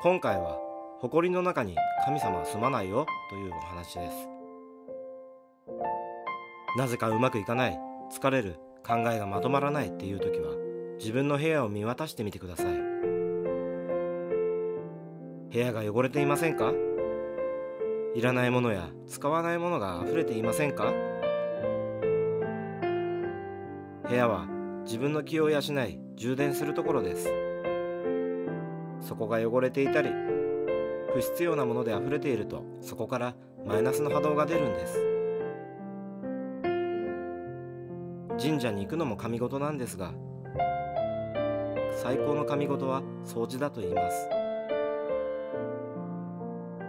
今回は埃の中に神様は住まないよというお話です。なぜかうまくいかない疲れる考えがまとまらないっていう時は自分の部屋を見渡してみてください。部屋が汚れていませんか？いらないものや使わないものが溢れていませんか？部屋は自分の気を養い充電するところです。そこが汚れていたり不必要なもので溢れているとそこからマイナスの波動が出るんです。神社に行くのも神事なんですが最高の神事は掃除だと言います。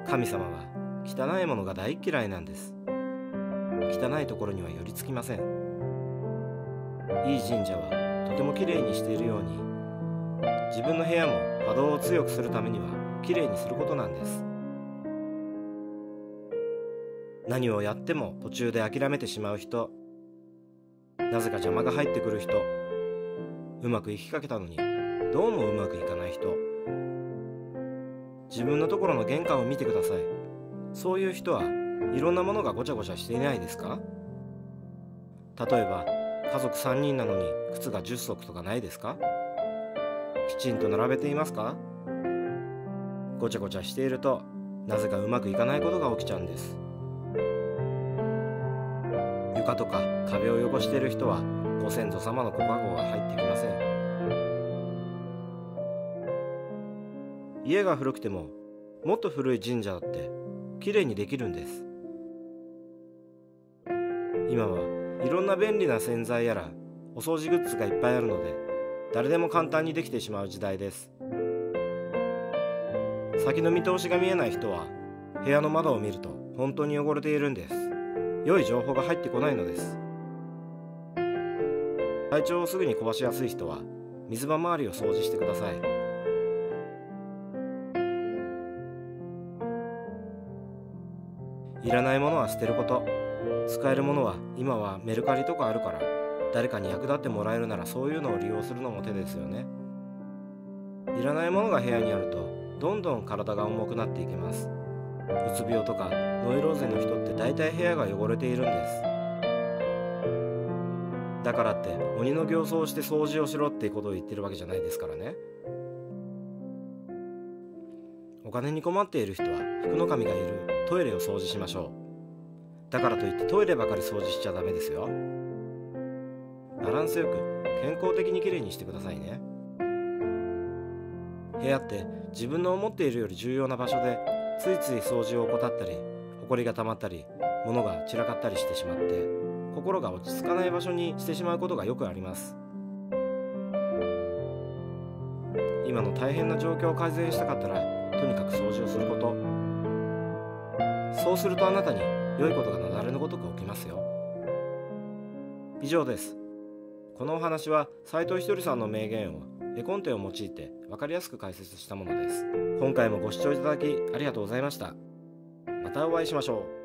神様は汚いものが大嫌いなんです。汚いところには寄りつきません。いい神社はとてもきれいにしているように自分の部屋も波動を強くするためにはきれいにすることなんです。何をやっても途中で諦めてしまう人。なぜか邪魔が入ってくる人。うまくいきかけたのに。どうもうまくいかない人。自分のところの玄関を見てください。そういう人はいろんなものがごちゃごちゃしていないですか？例えば家族3人なのに靴が10足とかないですか？きちんと並べていますか？ごちゃごちゃしているとなぜかうまくいかないことが起きちゃうんです。床とか壁を汚している人はご先祖様のご加護が入ってきません。家が古くてももっと古い神社だってきれいにできるんです。今はいろんな便利な洗剤やらお掃除グッズがいっぱいあるので誰でも簡単にできてしまう時代です。先の見通しが見えない人は部屋の窓を見ると本当に汚れているんです。良い情報が入ってこないのです。体調をすぐに壊しやすい人は水場周りを掃除してください。いらないものは捨てること。使えるものは今はメルカリとかあるから。誰かに役立ってもらえるならそういうのを利用するのも手ですよね。いらないものが部屋にあるとどんどん体が重くなっていきます。うつ病とかノイローゼの人って大体部屋が汚れているんです。だからって鬼の形相をして掃除をしろってことを言ってるわけじゃないですからね。お金に困っている人は福の神がいる。トイレを掃除しましょう。だからといってトイレばかり掃除しちゃダメですよ。バランスよく健康的にきれいにしてくださいね。部屋って自分の思っているより重要な場所でついつい掃除を怠ったり埃が溜まったり物が散らかったりしてしまって心が落ち着かない場所にしてしまうことがよくあります。今の大変な状況を改善したかったらとにかく掃除をすること。そうするとあなたに良いことが雪崩のごとく起きますよ。以上です。このお話は斉藤ひとりさんの名言を絵コンテを用いて分かりやすく解説したものです。今回もご視聴いただきありがとうございました。またお会いしましょう。